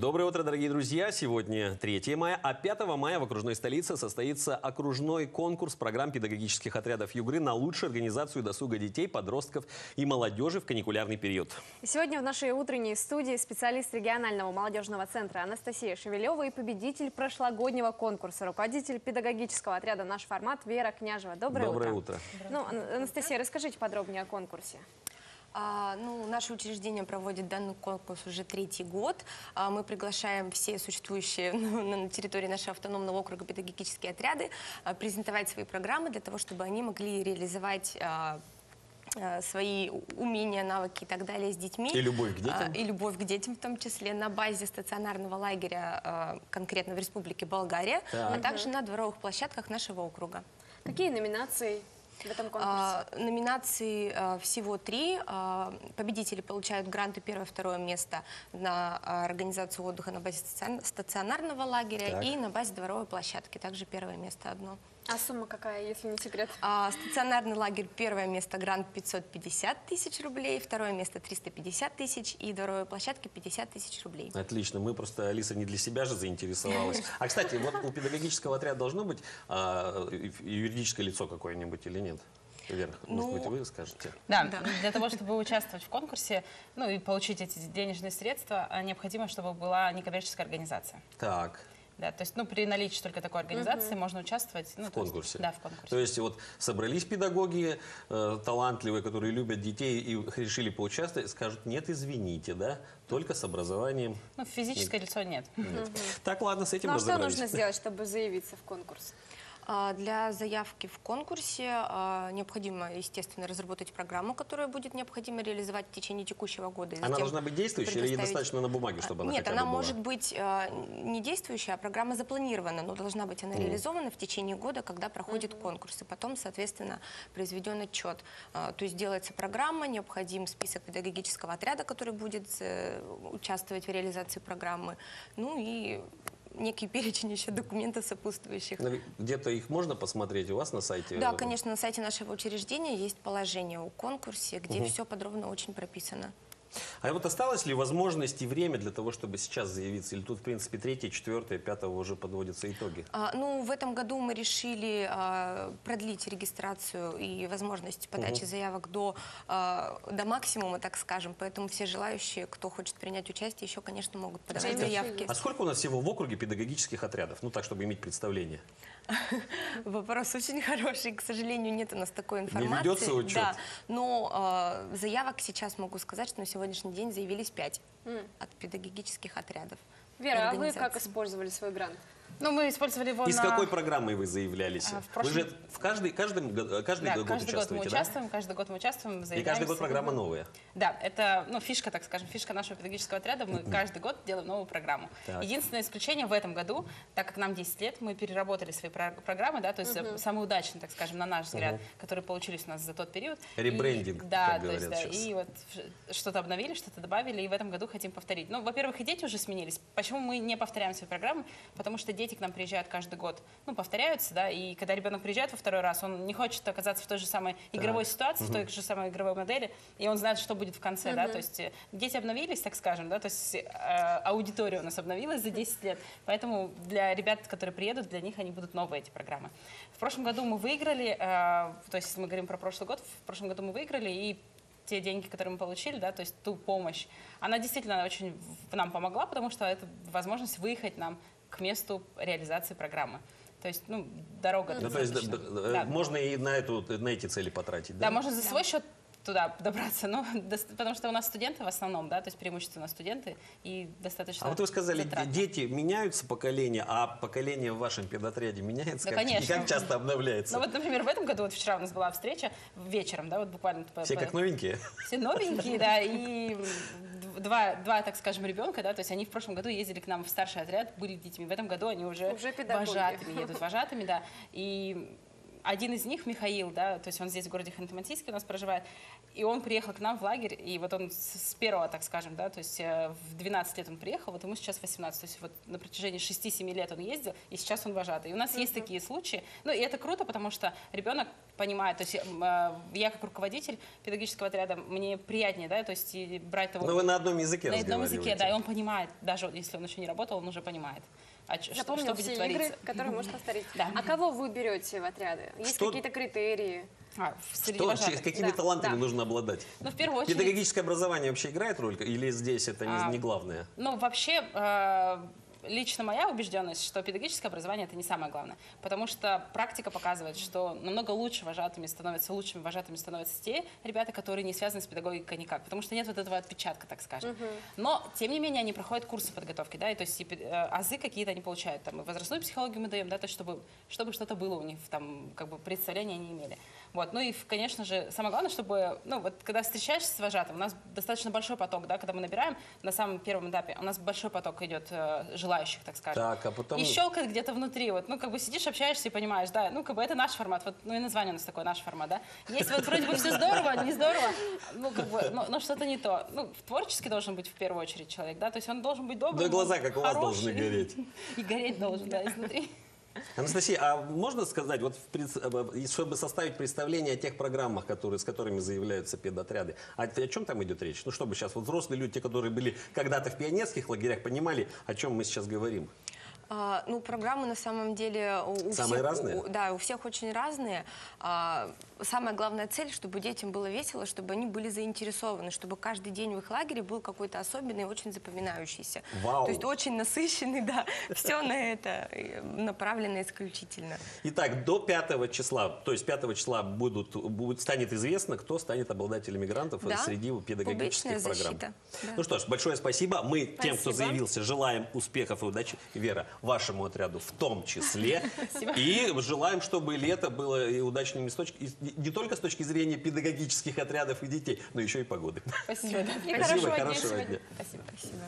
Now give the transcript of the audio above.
Доброе утро, дорогие друзья. Сегодня 3 мая, а 5 мая в окружной столице состоится окружной конкурс программ педагогических отрядов Югры на лучшую организацию досуга детей, подростков и молодежи в каникулярный период. Сегодня в нашей утренней студии специалист регионального молодежного центра Анастасия Шевелева и победитель прошлогоднего конкурса, руководитель педагогического отряда «Наш формат» Вера Княжева. Доброе, Доброе утро. Ну, Ан- Анастасия, расскажите подробнее о конкурсе. А, ну, наше учреждение проводит данный конкурс уже третий год. А, мы приглашаем все существующие ну, на территории нашего автономного округа педагогические отряды а, презентовать свои программы для того, чтобы они могли реализовать свои умения, навыки и так далее с детьми. И любовь к детям. И любовь к детям в том числе на базе стационарного лагеря конкретно в Республике Болгария, Так. а также на дворовых площадках нашего округа. Какие номинации в этом конкурсе? А, Номинаций а, всего три. А, Победители получают гранты первое, второе место на а, организацию отдыха на базе стацион- стационарного лагеря Так. и на базе дворовой площадки. Также первое место одно. А сумма какая, если не секрет? А, Стационарный лагерь первое место грант 550 тысяч рублей, второе место 350 тысяч и дворовой площадки 50 тысяч рублей. Отлично. Мы просто, Алиса, не для себя же заинтересовалась. А, кстати, вот у педагогического отряда должно быть а, юридическое лицо какое-нибудь или нет? Вера, может Ну, быть, вы скажете? Да, для того, чтобы участвовать в конкурсе, ну и получить эти денежные средства, необходимо, чтобы была некоммерческая организация. Так, Да, то есть, ну, при наличии только такой организации можно участвовать. Ну, в то есть, конкурсе. да, в конкурсе. То есть вот собрались педагоги э, талантливые, которые любят детей и решили поучаствовать, скажут, нет, извините, да, только с образованием. Ну, физическое лицо нет. Нет. Так, ладно, с этим Ну а что разобрались. нужно сделать, чтобы заявиться в конкурс? А, Для заявки в конкурсе а, необходимо, естественно, разработать программу, которая будет необходимо реализовать в течение текущего года. Она должна быть действующей или ей предоставить- достаточно на бумаге, чтобы она Нет, хотя она бы была? может быть а, не действующая, а программа запланирована, но должна быть она реализована в течение года, когда проходит конкурс. И потом, соответственно, произведен отчет. А, То есть делается программа, необходим список педагогического отряда, который будет э, участвовать в реализации программы. Ну и некий перечень еще документов сопутствующих. Где-то их можно посмотреть у вас на сайте? Да, конечно, на сайте нашего учреждения есть положение о конкурсе, где все подробно очень прописано. А вот осталась ли возможность и время для того, чтобы сейчас заявиться? Или тут, в принципе, третье, четвертое, пятое уже подводятся итоги? А, ну, в этом году мы решили а, продлить регистрацию и возможность подачи заявок до, а, до максимума, так скажем. Поэтому все желающие, кто хочет принять участие, еще, конечно, могут подавать Время еще заявки. А сколько у нас всего в округе педагогических отрядов? Ну, так, чтобы иметь представление. Вопрос очень хороший. К сожалению, нет у нас такой информации. ведется учет? Да, но а, заявок сейчас могу сказать, что на сегодняшний день заявились пять от педагогических отрядов. Вера, а вы как использовали свой грант? Ну, мы использовали его И с на... какой программой вы заявлялись? А, в Вы прошлом- же в каждый, каждым, го- каждый Да, год каждый год мы участвуете, да? участвуем, каждый год мы участвуем, И каждый год программа новая. Да, это ну, фишка, так скажем, фишка нашего педагогического отряда. Мы каждый год делаем новую программу. Так. Единственное исключение в этом году, так как нам 10 лет, мы переработали свои про- программы, да, то есть э, самые удачные, так скажем, на наш взгляд, которые получились у нас за тот период. И- Ребрендинг, да, как то есть, да, сейчас. и вот что-то обновили, что-то добавили, и в этом году хотим повторить. Ну, во-первых, и дети уже сменились. Почему мы не повторяем свои программы? Потому что дети к нам приезжают каждый год, ну, повторяются, да, и когда ребенок приезжает во второй раз, он не хочет оказаться в той же самой игровой ситуации, в той же самой игровой модели, и он знает, что будет в конце, да, то есть э, дети обновились, так скажем, да, то есть э, аудитория у нас обновилась за 10 лет, поэтому для ребят, которые приедут, для них они будут новые эти программы. В прошлом году мы выиграли, э, то есть если мы говорим про прошлый год, в прошлом году мы выиграли, и те деньги, которые мы получили, да, то есть ту помощь, она действительно очень нам помогла, потому что это возможность выехать нам к месту реализации программы. То есть, ну, дорога Ну, то есть да, достаточно. да, Да. можно и на, эту, на эти цели потратить, да? Да, можно за свой счет туда добраться, но потому что у нас студенты в основном, да, то есть преимущественно студенты и достаточно А вот вы сказали, затратно. дети меняются поколения, а поколение в вашем педотряде меняется? Да, как, И конечно. как часто обновляется? Ну вот, например, в этом году, вот вчера у нас была встреча вечером, да, вот буквально... Все по- как новенькие? Все новенькие, да, и два, два, так скажем, ребенка, да, то есть они в прошлом году ездили к нам в старший отряд, были детьми, в этом году они уже, Уже педагоги. вожатыми едут, вожатыми, да, и один из них, Михаил, да, то есть он здесь в городе Ханты-Мансийске у нас проживает, И он приехал к нам в лагерь, и вот он с с первого, так скажем, да, то есть э, в 12 лет он приехал, вот ему сейчас 18, то есть вот на протяжении 6-7 лет он ездил, и сейчас он вожатый. И у нас есть такие случаи, ну и это круто, потому что ребенок понимает, то есть э, я как руководитель педагогического отряда, мне приятнее, да, то есть брать того... Но вы на одном языке на одном языке, да, и он понимает, даже если он еще не работал, он уже понимает, а ч- что, Запомнил что все будет игры, твориться. которые может повторить. Да. А кого вы берете в отряды? Есть Что- какие-то критерии? А, Что, вожатых. какими Да, талантами да. нужно обладать? Ну, в первую очередь... Педагогическое образование вообще играет роль? Или здесь это не, А, не главное? Ну, вообще, э, лично моя убежденность, что педагогическое образование это не самое главное. Потому что практика показывает, что намного лучше вожатыми становятся, лучшими вожатыми становятся те ребята, которые не связаны с педагогикой никак. Потому что нет вот этого отпечатка, так скажем. Но, тем не менее, они проходят курсы подготовки, да, и то есть и, э, азы какие-то они получают. Там, и возрастную психологию мы даем, да, то есть чтобы, чтобы что-то было у них, там, как бы представления они имели. Вот. Ну и, конечно же, самое главное, чтобы, ну, вот когда встречаешься с вожатым, у нас достаточно большой поток, да, когда мы набираем на самом первом этапе, у нас большой поток идет э, желающих, так скажем. Так, а потом- И щелкает где-то внутри, вот, ну, как бы сидишь, общаешься и понимаешь, да, ну, как бы это наш формат, вот, ну, и название у нас такое, наш формат, да. Есть вот вроде бы все здорово, не здорово, ну, как бы, но, но что-то не то. Ну, творческий должен быть в первую очередь человек, да, то есть он должен быть добрым. Да глаза, как у вас, хороший. должны гореть. И гореть должен, да, изнутри. Анастасия, а можно сказать, вот в э, чтобы составить представление о тех программах, которые, с которыми заявляются педотряды, а о чем там идет речь? Ну, чтобы сейчас вот взрослые люди, те, которые были когда-то в пионерских лагерях, понимали, о чем мы сейчас говорим. А, ну, программы на самом деле у, у Самые всех, разные? у- да, у всех очень разные. А, самая главная цель, чтобы детям было весело, чтобы они были заинтересованы, чтобы каждый день в их лагере был какой-то особенный, очень запоминающийся. Вау. То есть очень насыщенный, да. Все на это направлено исключительно. Итак, до 5 числа, то есть 5 числа будут, будет, станет известно, кто станет обладателем грантов Да. среди педагогических Публичная программ. защита. Да. Ну что ж, большое спасибо. Мы тем, кто Спасибо. заявился, желаем успехов и удачи. Вера, вашему отряду в том числе. И желаем, чтобы лето было и удачным с точки- не только с точки зрения педагогических отрядов и детей, но еще и погоды. Спасибо, да. И Спасибо, хорошего дня хорошего дня. Спасибо. Спасибо.